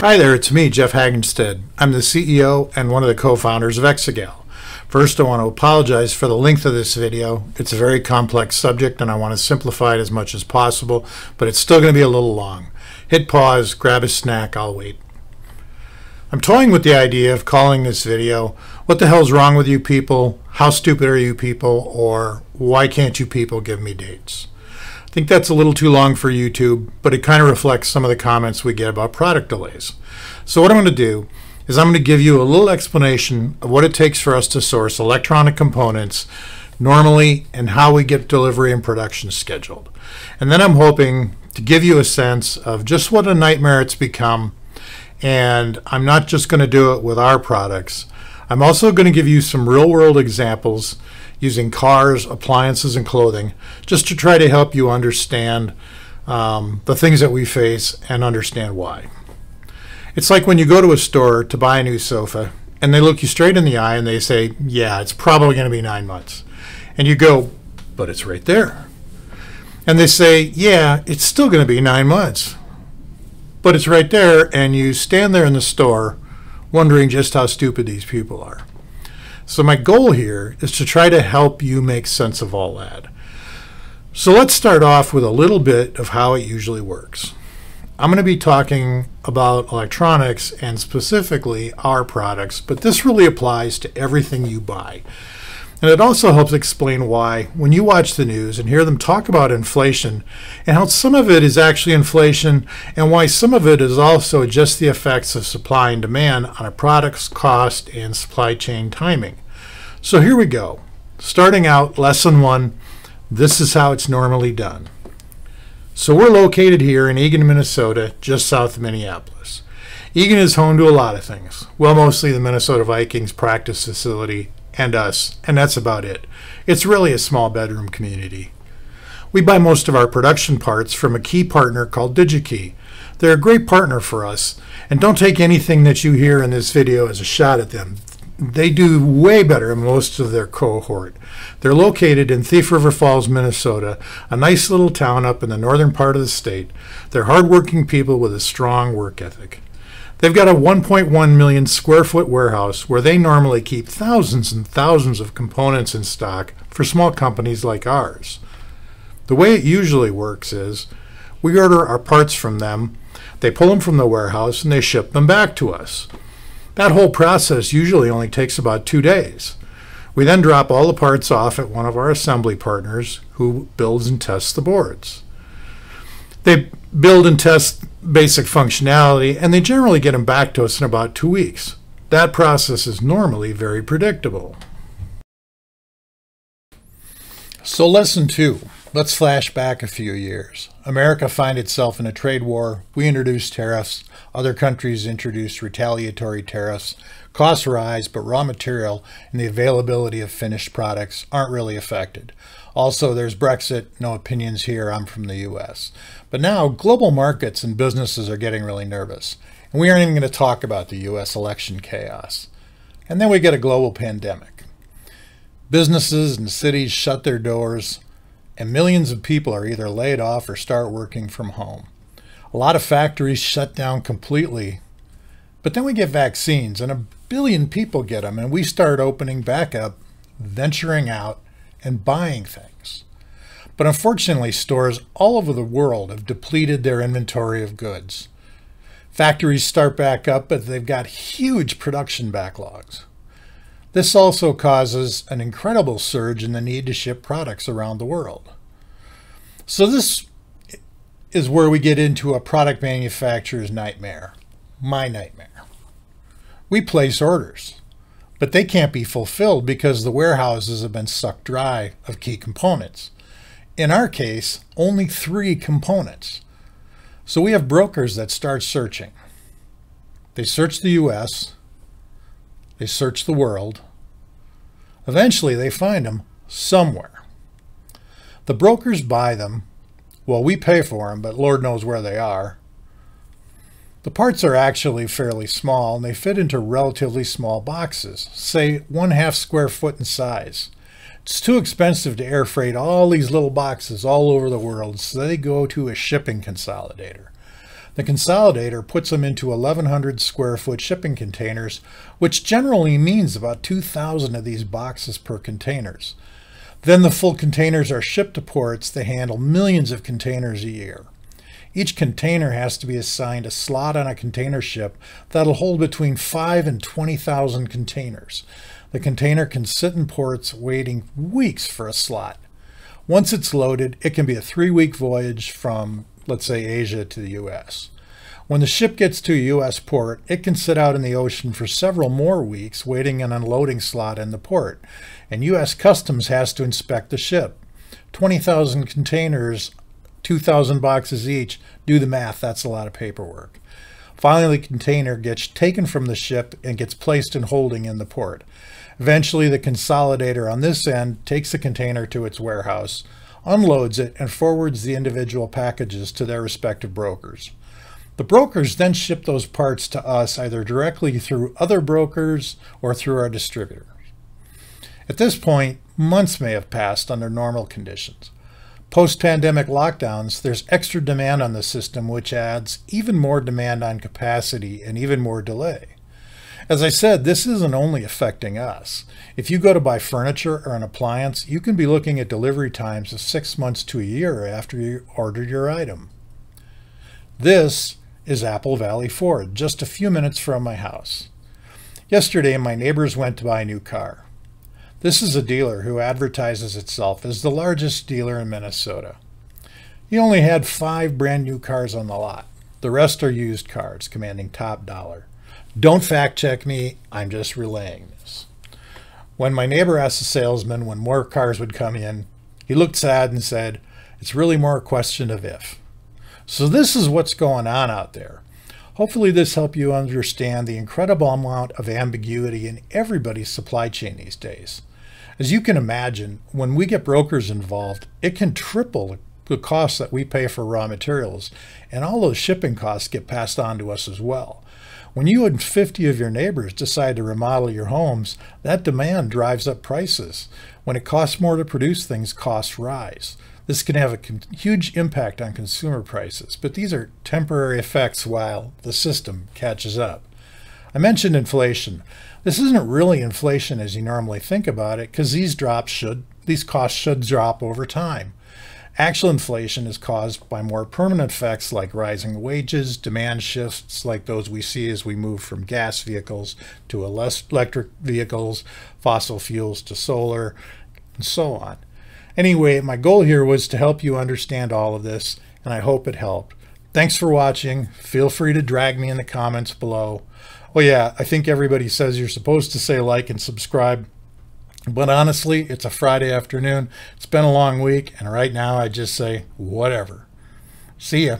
Hi there, it's me, Jeff Haagenstad. I'm the CEO and one of the co-founders of Exogal. First, I want to apologize for the length of this video. It's a very complex subject and I want to simplify it as much as possible, but it's still going to be a little long. Hit pause, grab a snack, I'll wait. I'm toying with the idea of calling this video, What the hell's wrong with you people? How stupid are you people? Or Why can't you people give me dates? I think that's a little too long for YouTube, but it kind of reflects some of the comments we get about product delays. So what I'm going to do is I'm going to give you a little explanation of what it takes for us to source electronic components normally and how we get delivery and production scheduled. And then I'm hoping to give you a sense of just what a nightmare it's become. And I'm not just going to do it with our products. I'm also going to give you some real world examples using cars, appliances, and clothing, just to try to help you understand um, the things that we face and understand why. It's like when you go to a store to buy a new sofa and they look you straight in the eye and they say, Yeah, it's probably going to be nine months. And you go, But it's right there. And they say, Yeah, it's still going to be nine months. But it's right there. And you stand there in the store wondering just how stupid these people are. So my goal here is to try to help you make sense of all that. So let's start off with a little bit of how it usually works. I'm going to be talking about electronics and specifically our products, but this really applies to everything you buy. And it also helps explain why, when you watch the news and hear them talk about inflation, and how some of it is actually inflation, and why some of it is also just the effects of supply and demand on a product's cost and supply chain timing. So here we go. Starting out, lesson one this is how it's normally done. So we're located here in Eagan, Minnesota, just south of Minneapolis. Eagan is home to a lot of things. Well, mostly the Minnesota Vikings practice facility and us, and that's about it. It's really a small bedroom community. We buy most of our production parts from a key partner called DigiKey. They're a great partner for us, and don't take anything that you hear in this video as a shot at them. They do way better than most of their cohort. They're located in Thief River Falls, Minnesota, a nice little town up in the northern part of the state. They're hardworking people with a strong work ethic. They've got a 1.1 million square foot warehouse where they normally keep thousands and thousands of components in stock for small companies like ours. The way it usually works is we order our parts from them, they pull them from the warehouse, and they ship them back to us. That whole process usually only takes about two days. We then drop all the parts off at one of our assembly partners who builds and tests the boards. They build and test basic functionality, and they generally get them back to us in about two weeks. That process is normally very predictable. So, lesson two. Let's flash back a few years. America find itself in a trade war. We introduce tariffs. Other countries introduce retaliatory tariffs. Costs rise, but raw material and the availability of finished products aren't really affected. Also, there's Brexit. No opinions here. I'm from the US. But now, global markets and businesses are getting really nervous. And we aren't even going to talk about the US election chaos. And then we get a global pandemic. Businesses and cities shut their doors, and millions of people are either laid off or start working from home. A lot of factories shut down completely. But then we get vaccines, and a billion people get them, and we start opening back up, venturing out, and buying things. But unfortunately, stores all over the world have depleted their inventory of goods. Factories start back up, but they've got huge production backlogs. This also causes an incredible surge in the need to ship products around the world. So, this is where we get into a product manufacturer's nightmare. My nightmare. We place orders, but they can't be fulfilled because the warehouses have been sucked dry of key components. In our case, only three components. So we have brokers that start searching. They search the US, they search the world. Eventually, they find them somewhere. The brokers buy them. Well, we pay for them, but Lord knows where they are. The parts are actually fairly small and they fit into relatively small boxes, say one half square foot in size. It's too expensive to air freight all these little boxes all over the world, so they go to a shipping consolidator. The consolidator puts them into 1,100 square foot shipping containers, which generally means about 2,000 of these boxes per containers. Then the full containers are shipped to ports that handle millions of containers a year. Each container has to be assigned a slot on a container ship that'll hold between 5 and 20,000 containers. The container can sit in ports waiting weeks for a slot. Once it's loaded, it can be a three week voyage from, let's say, Asia to the US. When the ship gets to a U.S. port, it can sit out in the ocean for several more weeks waiting an unloading slot in the port, and U.S. Customs has to inspect the ship. 20,000 containers, 2,000 boxes each, do the math, that's a lot of paperwork. Finally, the container gets taken from the ship and gets placed in holding in the port. Eventually, the consolidator on this end takes the container to its warehouse, unloads it, and forwards the individual packages to their respective brokers. The brokers then ship those parts to us either directly through other brokers or through our distributors. At this point, months may have passed under normal conditions. Post pandemic lockdowns, there's extra demand on the system, which adds even more demand on capacity and even more delay. As I said, this isn't only affecting us. If you go to buy furniture or an appliance, you can be looking at delivery times of six months to a year after you ordered your item. This is Apple Valley Ford, just a few minutes from my house. Yesterday, my neighbors went to buy a new car. This is a dealer who advertises itself as the largest dealer in Minnesota. He only had five brand new cars on the lot. The rest are used cars, commanding top dollar. Don't fact check me, I'm just relaying this. When my neighbor asked the salesman when more cars would come in, he looked sad and said, It's really more a question of if. So this is what's going on out there. Hopefully this helped you understand the incredible amount of ambiguity in everybody's supply chain these days. As you can imagine, when we get brokers involved, it can triple the costs that we pay for raw materials, and all those shipping costs get passed on to us as well. When you and 50 of your neighbors decide to remodel your homes, that demand drives up prices. When it costs more to produce things, costs rise. This can have a huge impact on consumer prices, but these are temporary effects while the system catches up. I mentioned inflation. This isn't really inflation as you normally think about it because these drops should these costs should drop over time. Actual inflation is caused by more permanent effects like rising wages, demand shifts like those we see as we move from gas vehicles to electric vehicles, fossil fuels to solar, and so on. Anyway, my goal here was to help you understand all of this, and I hope it helped. Thanks for watching. Feel free to drag me in the comments below. Oh yeah, I think everybody says you're supposed to say like and subscribe. But honestly, it's a Friday afternoon. It's been a long week, and right now I just say whatever. See ya.